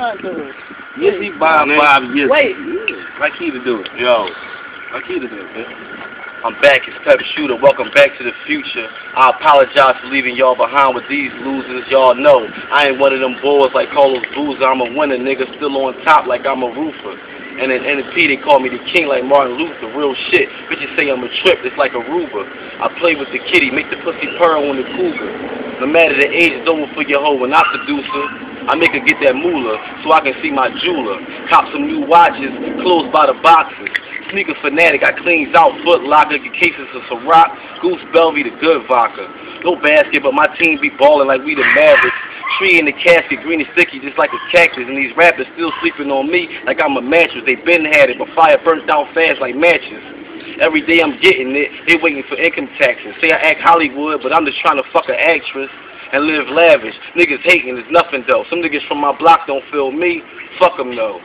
nothing to it. Yes, he buy five years. Wait. Like he to do it. Yo, Like he to do it, man. I'm back. It's Pep Shooter. Welcome back to the future. I apologize for leaving y'all behind with these losers. Y'all know I ain't one of them boys like Carlos Boozer. I'm a winner, nigga. Still on top like I'm a roofer. And in NP they call me the king like Martin Luther. Real shit. Bitches say I'm a trip. It's like a Ruber. I play with the kitty. Make the pussy purr on the cougar. No matter the age, it's over for your hoe. When I seducer, I make her get that moolah so I can see my jeweler. Cop some new watches, closed by the boxes. Sneaker fanatic, I cleans out Foot Locker, get cases of Ciroc, Goose Belvy, the good vodka. No basket, but my team be balling like we the Mavericks. Tree in the casket, green and sticky, just like a cactus. And these rappers still sleeping on me like I'm a mattress. They been had it, but fire burnt out fast like matches. Every day I'm getting it, they waiting for income taxes. Say I act Hollywood, but I'm just trying to fuck an actress and live lavish. Niggas hating, it's nothing though. Some niggas from my block don't feel me, fuck them though.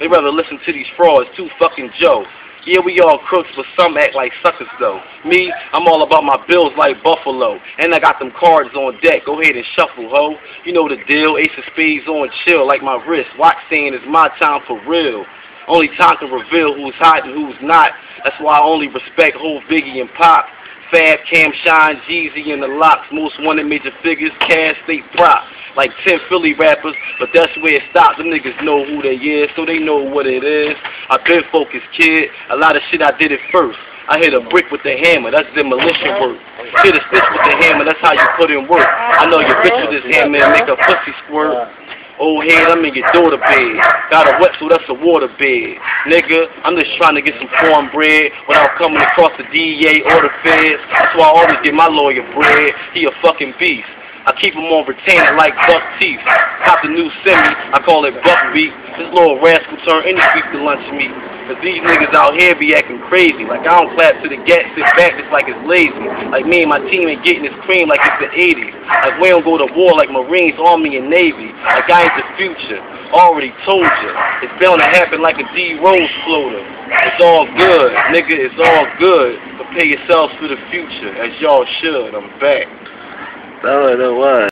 They rather listen to these frauds, too fucking Joe. Yeah, we all crooks, but some act like suckers though. Me, I'm all about my bills like Buffalo. And I got them cards on deck. Go ahead and shuffle, ho. You know the deal. Ace of spades on chill like my wrist. Watch saying it's my time for real. Only time can reveal who's hot and who's not. That's why I only respect Ho Biggie and Pop. Fab, Cam, Shyne, Jeezy, and the Lox. Most wanted Major Figgas, cash, state prop. Like 10 Philly rappers, but that's where it stops. Them niggas know who they is, so they know what it is. I been focused, kid. A lot of shit I did it first. I hit a brick with the hammer, that's demolition work. Hit a stitch with the hammer, that's how you put in work. I know your bitch with this hammer and make a pussy squirt. Old head, I'm in your daughter bed. Got a wet so that's a water bed. Nigga, I'm just trying to get some cornbread without coming across the DEA or the feds. That's why I always get my lawyer bread. He a fucking beast. I keep him on retainer like buck teeth. Cop the new semi, I call it buck beat. This little rascal turn any beef to lunch meat. Cause these niggas out here be acting crazy. Like I don't clap to the gat, sit back just like it's lazy. Like me and my team ain't getting this cream like it's the 80s. Like we don't go to war like Marines, Army, and Navy. Like I ain't the future. Already told you. It's bound to happen like a D Rose floater. It's all good, nigga, it's all good. Prepare yourselves for the future, as y'all should. I'm back. It was.